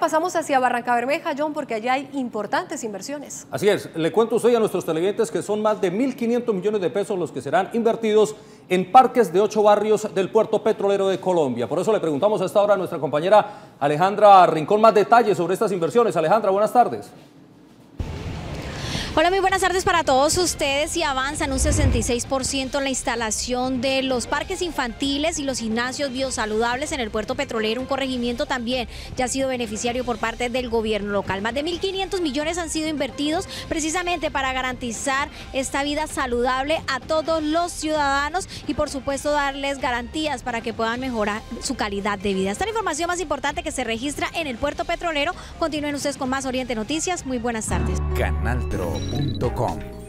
pasamos hacia Barranca Bermeja, John, porque allá hay importantes inversiones. Así es, le cuento hoy a nuestros televidentes que son más de 1.500 millones de pesos los que serán invertidos en parques de ocho barrios del puerto petrolero de Colombia. Por eso le preguntamos a esta hora a nuestra compañera Alejandra Rincón más detalles sobre estas inversiones. Alejandra, buenas tardes. Hola, muy buenas tardes para todos ustedes y avanzan un 66% en la instalación de los parques infantiles y los gimnasios biosaludables en el puerto petrolero. Un corregimiento también ya ha sido beneficiario por parte del gobierno local. Más de 1.500 millones han sido invertidos precisamente para garantizar esta vida saludable a todos los ciudadanos y por supuesto darles garantías para que puedan mejorar su calidad de vida. Esta es la información más importante que se registra en el puerto petrolero. Continúen ustedes con más Oriente Noticias. Muy buenas tardes. Canal Pro com